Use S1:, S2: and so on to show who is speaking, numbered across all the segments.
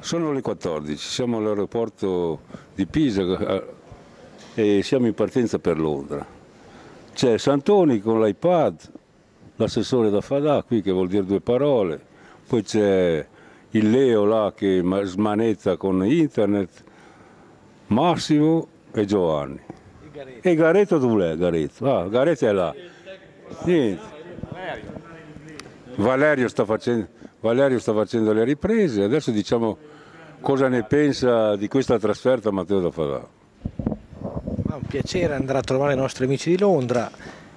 S1: Sono le 14, siamo all'aeroporto di Pisa eh, e siamo in partenza per Londra. C'è Santoni con l'iPad, l'assessore da Fadà qui che vuol dire due parole, poi c'è il Leo là che ma- smanetta con internet, Massimo e Giovanni. E Garetto dove è Garetto? Ah, Garetto è là. Niente. Valerio sta, facendo, Valerio sta facendo le riprese, adesso diciamo cosa ne pensa di questa trasferta Matteo da Fadà.
S2: È un piacere andare a trovare i nostri amici di Londra.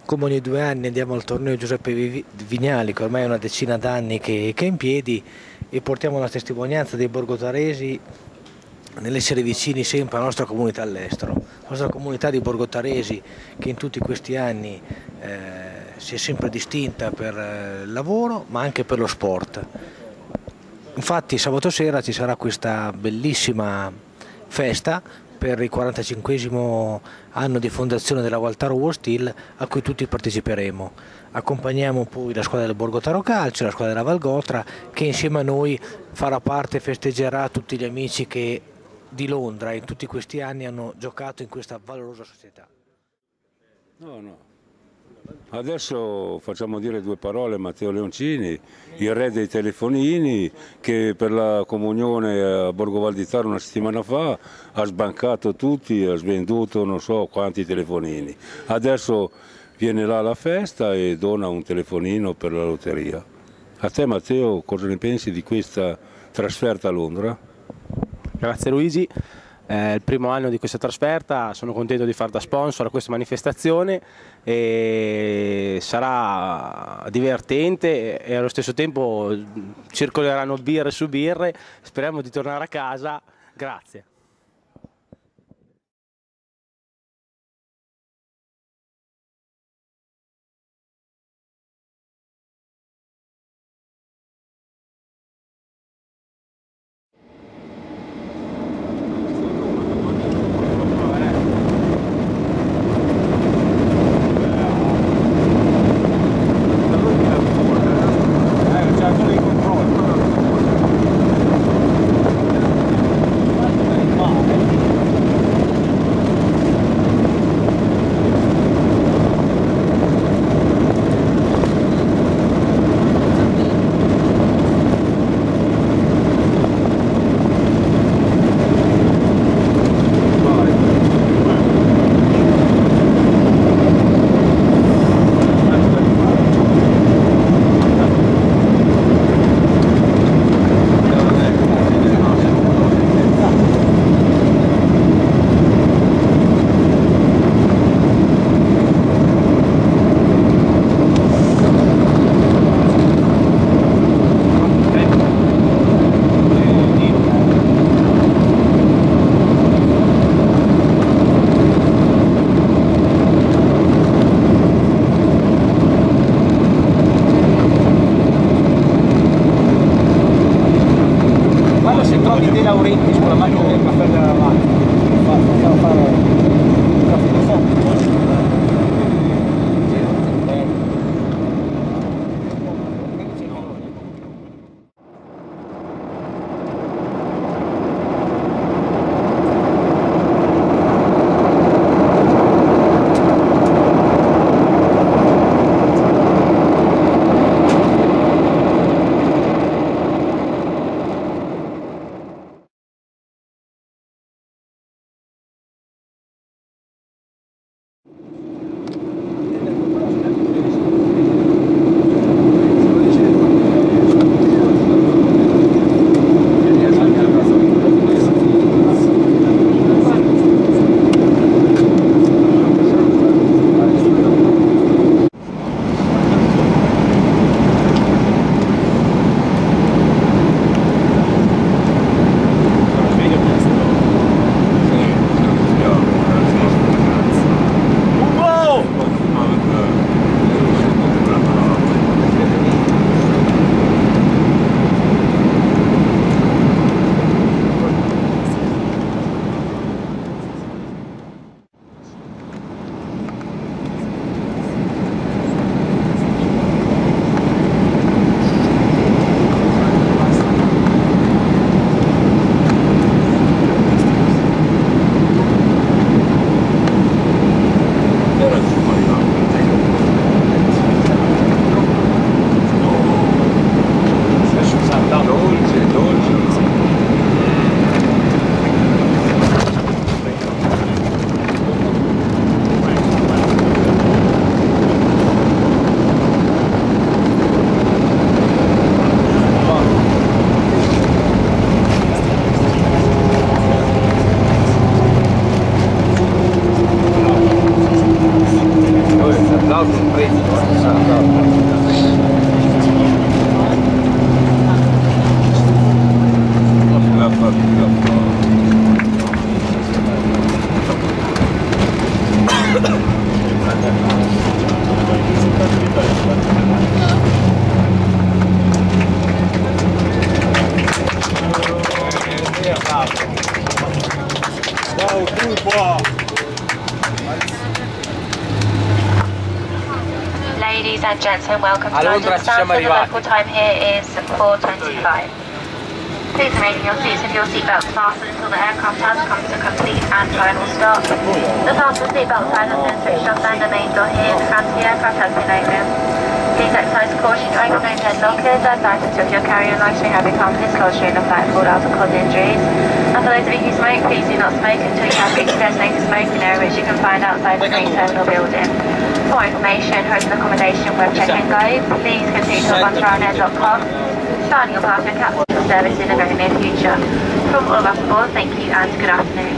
S2: Come ogni due anni andiamo al torneo Giuseppe Vi- Vignali, che ormai è una decina d'anni che, che è in piedi, e portiamo la testimonianza dei borgotaresi nell'essere vicini sempre alla nostra comunità all'estero. La nostra comunità di borgotaresi che in tutti questi anni eh, si è sempre distinta per eh, il lavoro ma anche per lo sport. Infatti sabato sera ci sarà questa bellissima festa per il 45 anno di fondazione della Valtaro War Steel a cui tutti parteciperemo. Accompagniamo poi la squadra del Borgotaro Calcio, la squadra della Valgotra che insieme a noi farà parte e festeggerà tutti gli amici che di Londra in tutti questi anni hanno giocato in questa valorosa società.
S1: No, no. Adesso facciamo dire due parole a Matteo Leoncini, il re dei telefonini, che per la comunione a Borgo Valditaro una settimana fa ha sbancato tutti, ha svenduto non so quanti telefonini. Adesso viene là alla festa e dona un telefonino per la lotteria. A te Matteo cosa ne pensi di questa trasferta a Londra?
S3: Grazie Luigi, è il primo anno di questa trasferta, sono contento di fare da sponsor a questa manifestazione e sarà divertente e allo stesso tempo circoleranno birre su birre, speriamo di tornare a casa, grazie.
S4: And gentlemen, welcome to London Stansted. The local time here is 4.25. Please remain in your seats with your seatbelt fastened until the aircraft has come to complete and final stop. The fasten seatbelt sign has been switched off and the main door here in the front of the aircraft has been opened. Please exercise caution. During opening head lockers as items of your carry-on luggage may have become dislodged during the flight fall out and cause injuries. And for those of you who smoke, please do not smoke until you have reached the designated smoking area which you can find outside the main terminal building. For more information, hotel accommodation, web check-in guide, please continue to to ryanair.com, starting your path and capture service in the very near future. From all of us aboard, thank you and good afternoon.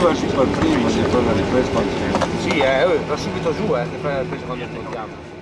S1: Levaci per primo, se fa la ripresa.
S3: Sì, eh, va subito giù, eh, che fai la presa quando?